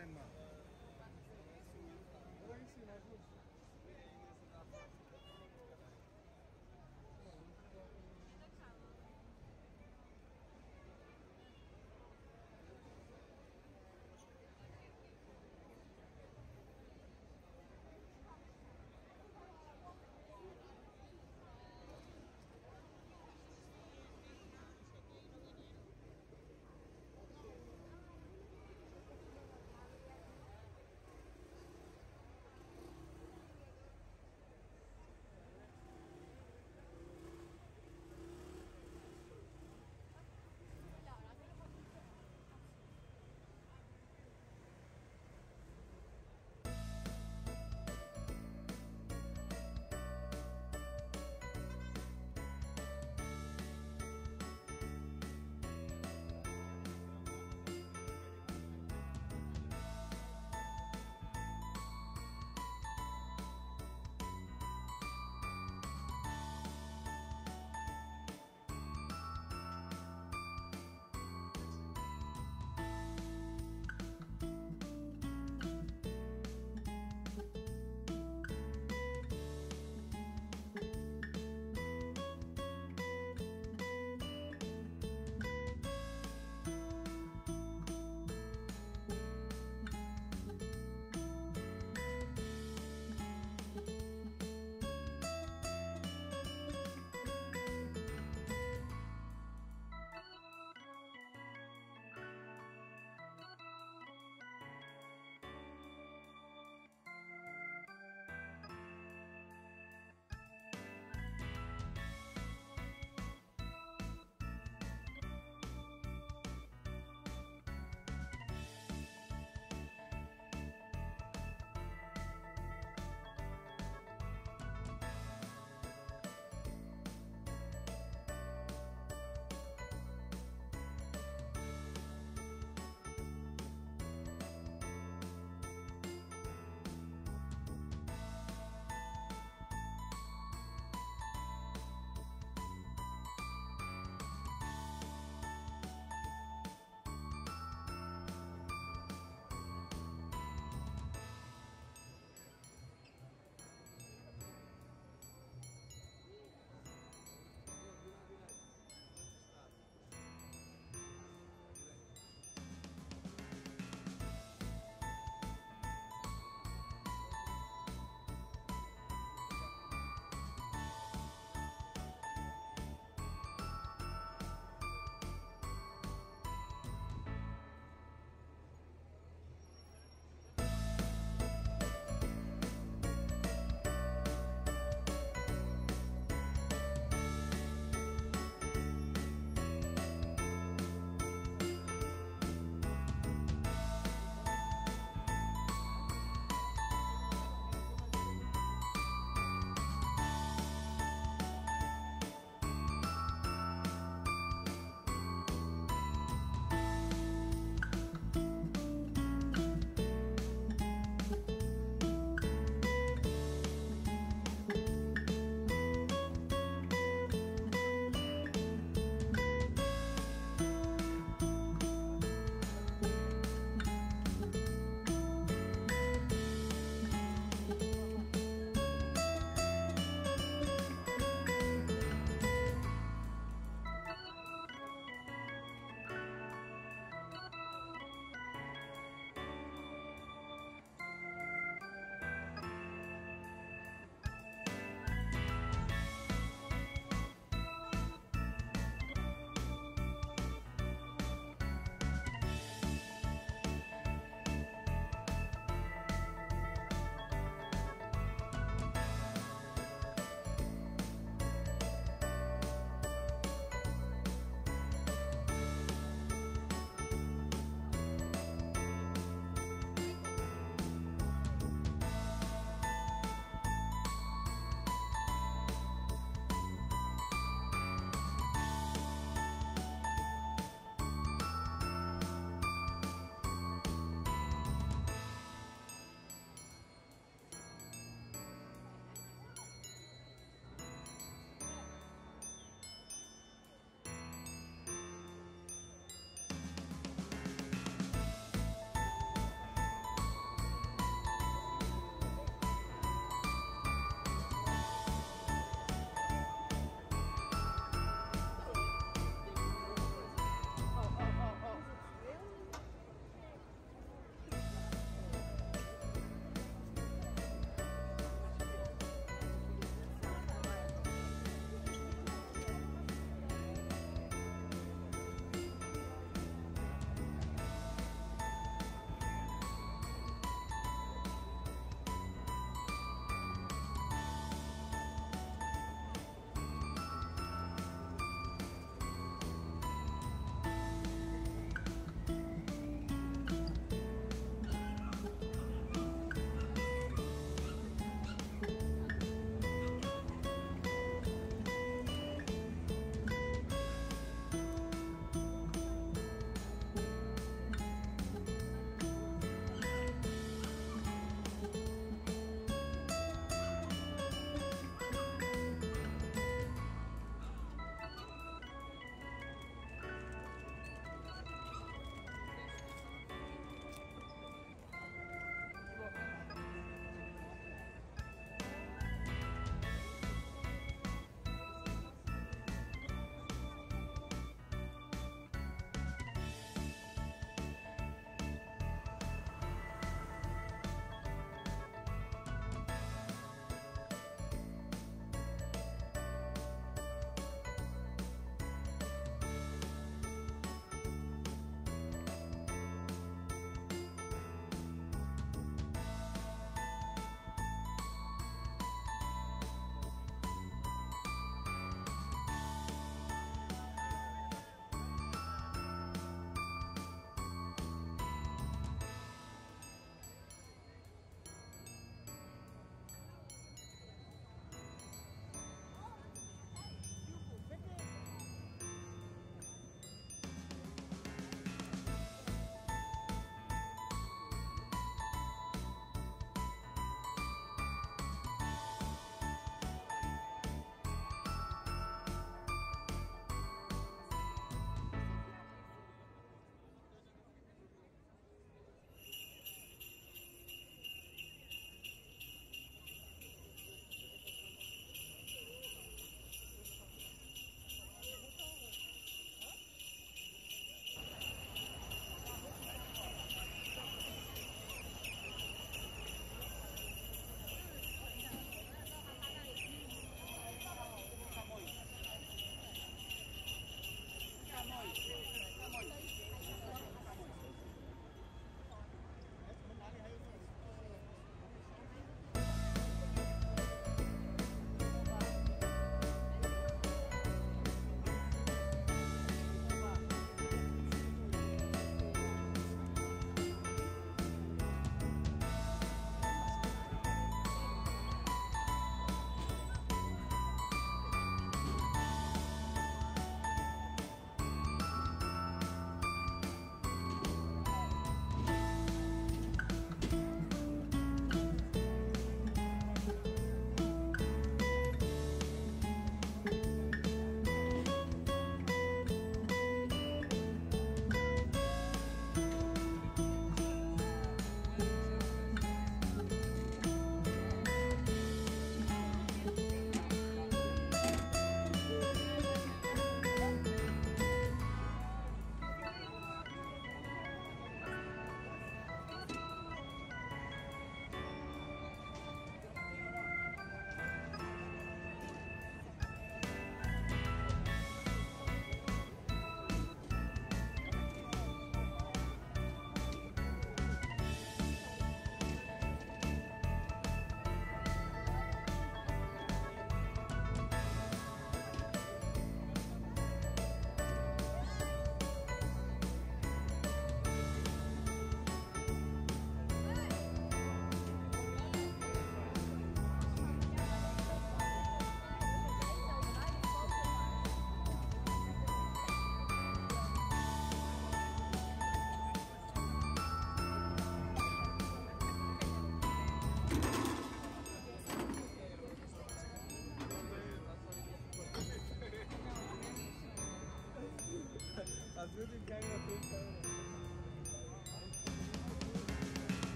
Rema.